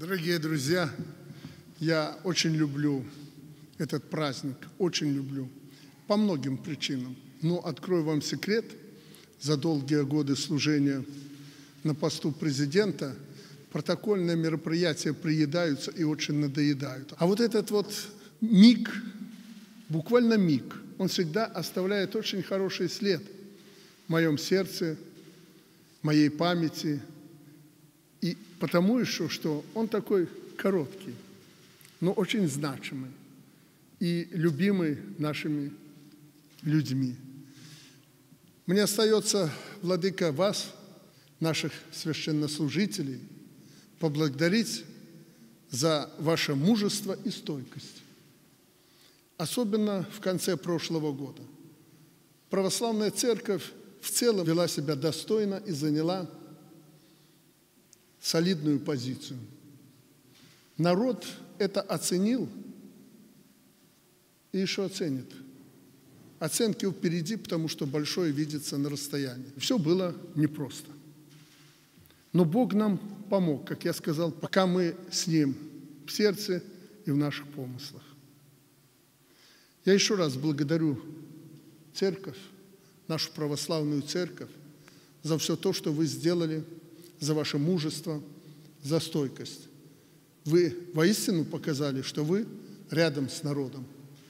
Дорогие друзья, я очень люблю этот праздник, очень люблю, по многим причинам. Но открою вам секрет, за долгие годы служения на посту президента протокольные мероприятия приедаются и очень надоедают. А вот этот вот миг, буквально миг, он всегда оставляет очень хороший след в моем сердце, моей памяти – и потому еще, что он такой короткий, но очень значимый и любимый нашими людьми. Мне остается, Владыка, вас, наших священнослужителей, поблагодарить за ваше мужество и стойкость. Особенно в конце прошлого года. Православная церковь в целом вела себя достойно и заняла солидную позицию. Народ это оценил и еще оценит. Оценки впереди, потому что большое видится на расстоянии. Все было непросто. Но Бог нам помог, как я сказал, пока мы с Ним в сердце и в наших помыслах. Я еще раз благодарю церковь, нашу православную церковь, за все то, что вы сделали – за ваше мужество, за стойкость. Вы воистину показали, что вы рядом с народом –